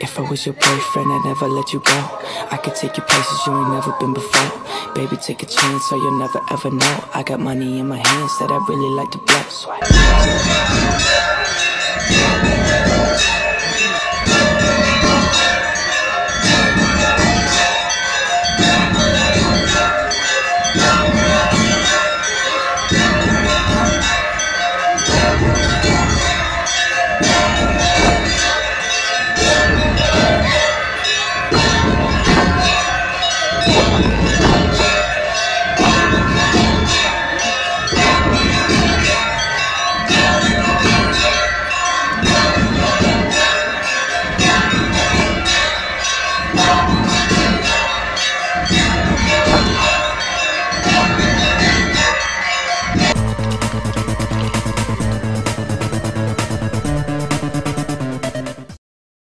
If I was your boyfriend, I'd never let you go. I could take you places you ain't never been before. Baby, take a chance, so you'll never ever know. I got money in my hands that I really like to blow.